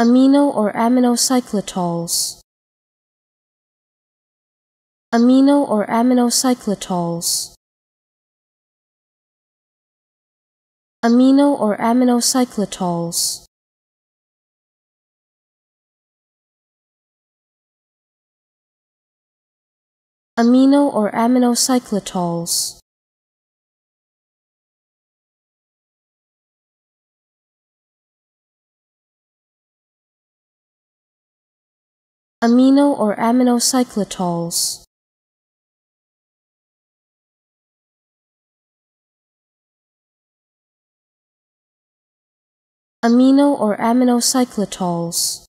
amino or aminocyclatols amino or aminocyclatols amino or aminocyclatols amino or aminocyclatols amino or aminocyclatols amino or aminocyclatols